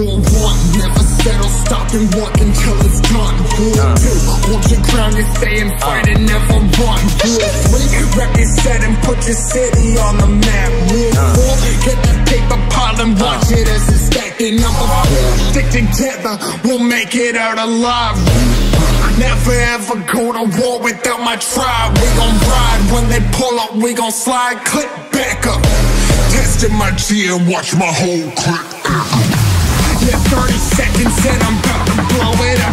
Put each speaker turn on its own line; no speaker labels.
one. Never settle, stop and work until it's done. Rule two, hold your ground and stay and fight and never run. Rule three, rep your set and put your city on the map. Rule four, get that paper pile and watch it as it's stacking. Number four, stick together, we'll make it out alive. Never ever go to war without my tribe. We gon' ride when they pull up, we gon' slide, click back up. Testing my G and watch my whole clip got 30 seconds and I'm about to blow it up.